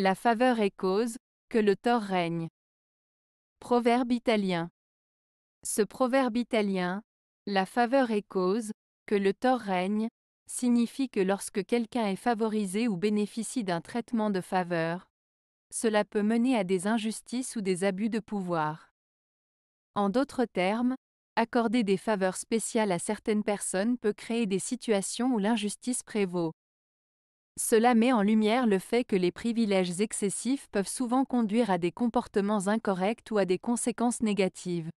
La faveur est cause, que le tort règne. Proverbe italien. Ce proverbe italien, la faveur est cause, que le tort règne, signifie que lorsque quelqu'un est favorisé ou bénéficie d'un traitement de faveur, cela peut mener à des injustices ou des abus de pouvoir. En d'autres termes, accorder des faveurs spéciales à certaines personnes peut créer des situations où l'injustice prévaut. Cela met en lumière le fait que les privilèges excessifs peuvent souvent conduire à des comportements incorrects ou à des conséquences négatives.